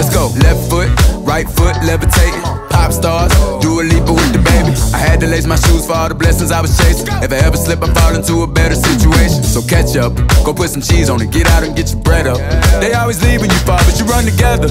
Let's go. Left foot, right foot, levitating. Pop stars, do a leap with the baby. I had to lace my shoes for all the blessings I was chasing. If I ever slip, I fall into a better situation. So catch up, go put some cheese on it, get out and get your bread up. They always leave when you fall, but you run together.